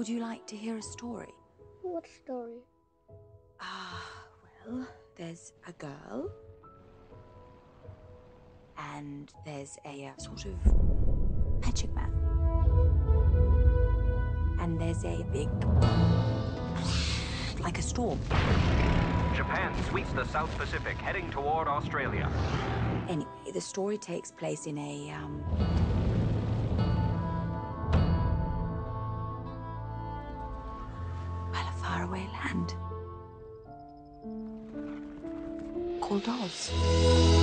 Would you like to hear a story? What story? Ah, well, there's a girl. And there's a uh, sort of magic man. And there's a big. like a storm. Japan sweeps the South Pacific, heading toward Australia. Anyway, the story takes place in a, um. Faraway land. Called Oz.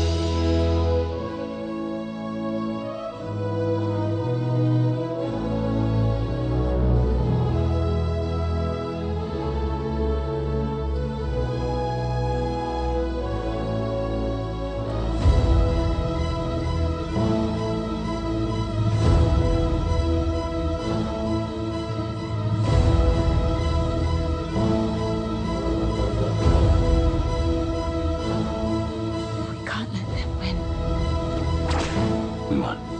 we won.